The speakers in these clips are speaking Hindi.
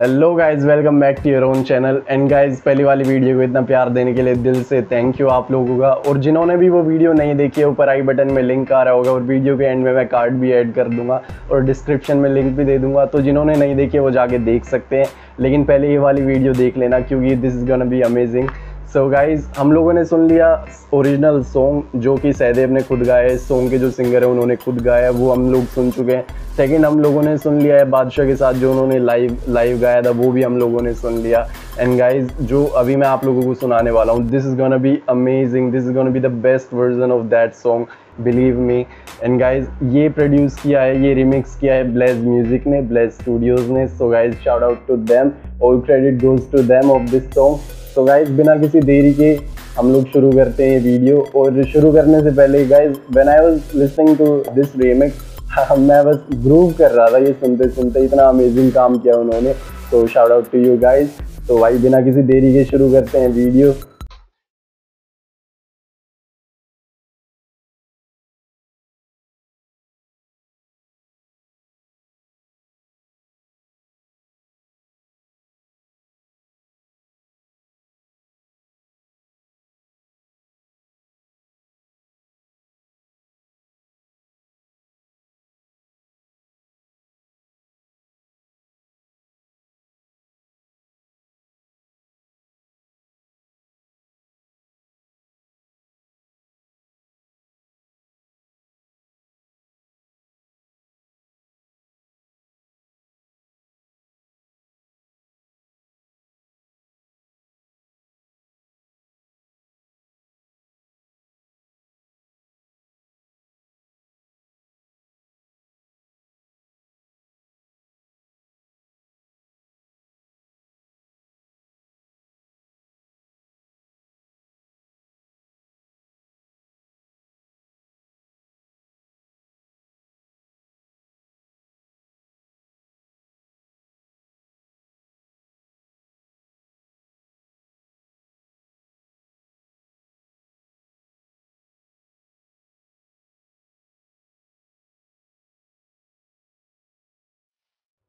Hello guys welcome back to your own channel and guys पहली वाली वीडियो को इतना प्यार देने के लिए दिल से थैंक यू आप लोगों का। और जिन्होंने भी वो वीडियो नहीं देखी है, ऊपर आई बटन में लिंक आ रहा होगा। और वीडियो के एंड में मैं कार्ड भी ऐड कर दूँगा और डिस्क्रिप्शन में लिंक भी दे दूँगा। तो जिन्होंने नहीं देखी वो जाके देख सकते हैं। लेकिन पहले ये वाली वीडियो देख लेना, क्योंकि this is gonna be amazing so so guys हम लोगों ने सुन लिया ओरिजिनल सॉन्ग जो कि सहदेव ने खुद गाया है सॉन्ग के जो सिंगर हैं, उन्होंने खुद गाया है वो हम लोग सुन चुके हैं। सेकंड हम लोगों ने सुन लिया है बादशाह के साथ जो उन्होंने लाइव लाइव गाया था, वो भी हम लोगों ने सुन लिया। एंड गाइज़ जो अभी मैं आप लोगों को सुनाने वाला हूँ this is gonna be amazing this is gonna be the best version of that song believe me and guys ये प्रोड्यूस किया है, ये रिमिक्स किया है ब्लेज म्यूज़िक ने ब्लेज स्टूडियोज ने। So guys shout out to them all credit goes to them of this song तो गाइज़ बिना किसी देरी के हम लोग शुरू करते हैं वीडियो और शुरू करने से पहले guys when I was listening to this remix मैं बस ग्रूव कर रहा था ये सुनते सुनते, इतना अमेजिंग काम किया उन्होंने। तो shout out to you guys तो भाई, बिना किसी देरी के शुरू करते हैं वीडियो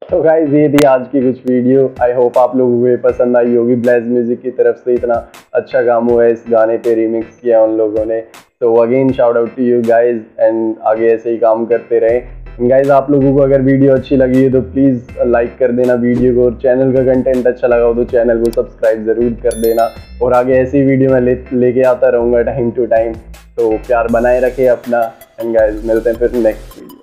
तो गाइज़ ये थी आज की कुछ वीडियो आई होप आप लोगों को ये पसंद आई होगी. ब्लैज म्यूज़िक की तरफ़ से इतना अच्छा काम हुआ है इस गाने पे रिमिक्स किया उन लोगों ने. तो again shout out to you guys and आगे ऐसे ही काम करते रहे. गाइज़ आप लोगों को अगर वीडियो अच्छी लगी है तो प्लीज़ लाइक कर देना वीडियो को और चैनल का कंटेंट अच्छा लगा हो तो चैनल को सब्सक्राइब ज़रूर कर देना. और आगे ऐसी वीडियो मैं ले, लेके आता रहूँगा टाइम टू टाइम तो प्यार बनाए रखे अपना. एंड गाइज़ मिलते हैं फिर नेक्स्ट वीडियो